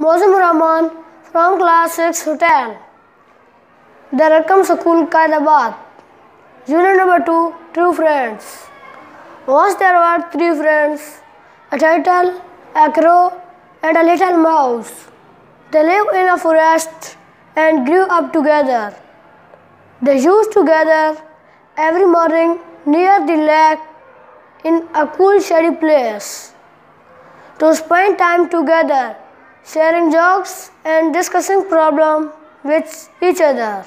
मौसम Rahman from class six to ten the रकम school Quaidabad unit number 2 True Friends. Once there were three friends a turtle, a crow, and a little mouse. They lived in a forest and grew up together. They used to gather every morning near the lake in a cool shady place to spend time together sharing jokes and discussing problems with each other.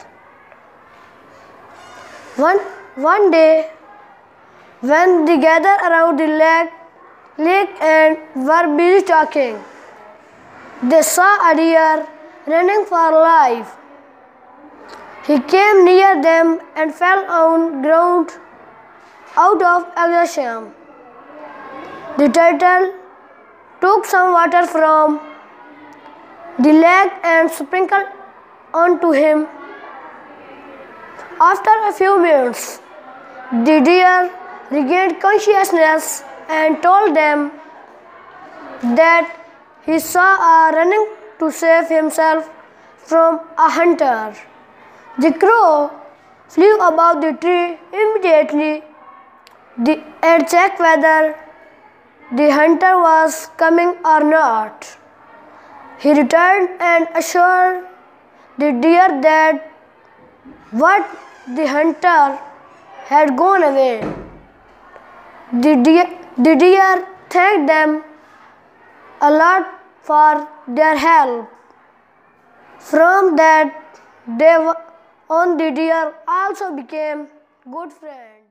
One, one day, when they gathered around the lake, lake and were busy talking, they saw a deer running for life. He came near them and fell on ground out of exhaustion. The turtle took some water from the lake and sprinkled onto him. After a few minutes, the deer regained consciousness and told them that he saw a running to save himself from a hunter. The crow flew above the tree immediately the, and checked whether the hunter was coming or not. He returned and assured the deer that what the hunter had gone away. The deer, the deer thanked them a lot for their help. From that day on, the deer also became good friends.